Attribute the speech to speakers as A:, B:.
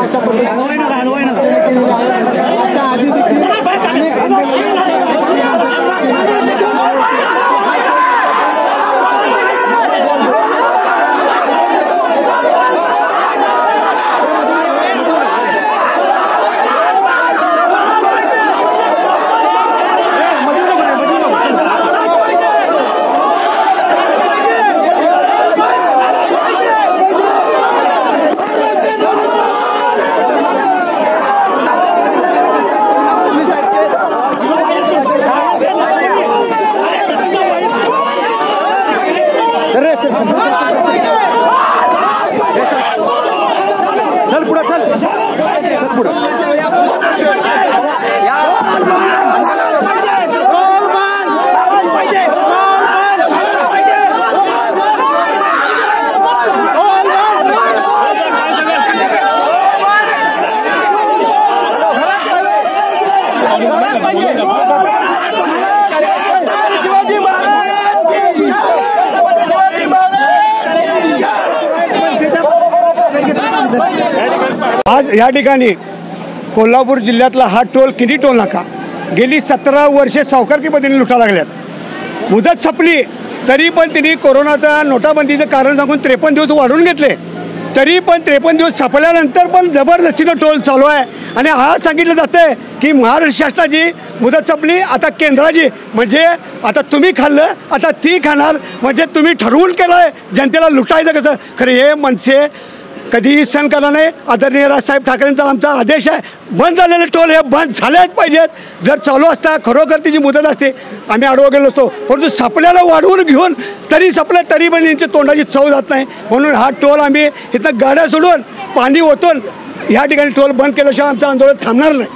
A: Bueno, bueno. चल पूरा चल आज या ठिकाणी कोल्हापूर जिल्ह्यातला हा टोल किती टोल नाका. गेली सतरा वर्षे सावकारकीपद्धतीने लुटा लागल्यात. मुदत संपली तरी पण त्यांनी कोरोनाचा नोटाबंदीचं कारण सांगून त्रेपन्न दिवस वाढून घेतले. तरी पण त्रेपन्न दिवस संपल्यानंतर पण जबरदस्तीनं टोल चालू आहे. आणि आज सांगितलं जातं आहे की महाराष्ट्र शासनाची मुदत संपली आता केंद्राची. म्हणजे आता तुम्ही खाल्लं आता ती खाणार. म्हणजे तुम्ही ठरवून केलं आहे जनतेला लुटायचं कसं? खरं हे मनसे कधीही सण करणार नाही आदरणीय राजसाहेब ठाकरेंचा आमचा आदेश आहे. बंद झालेले टोल हे बंद झालेच पाहिजेत. जर चालू असता खरोखर तिची मुदत असते आम्ही आडवं गेलो असतो. परंतु सपल्याला वाढवून घेऊन तरी सपलं तरी पण यांची तोंडाची चव जात नाही. म्हणून हा टोल आम्ही इथं गाड्या सोडून पाणी ओतून ह्या ठिकाणी टोल बंद केल्याशिवाय आमचं आंदोलन थांबणार नाही.